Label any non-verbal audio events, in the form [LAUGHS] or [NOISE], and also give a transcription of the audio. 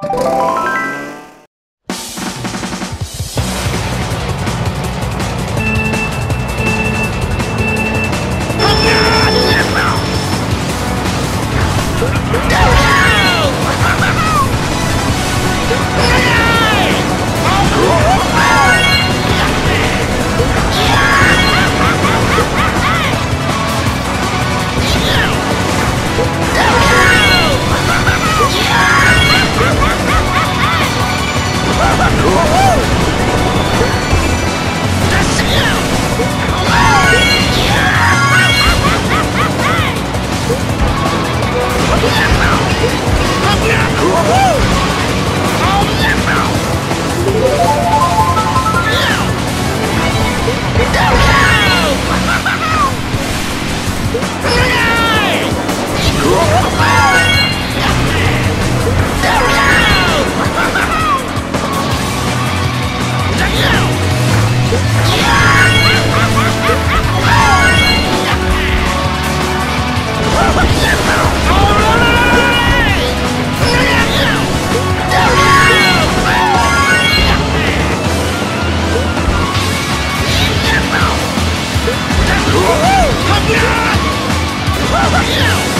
No! Yeah! [LAUGHS]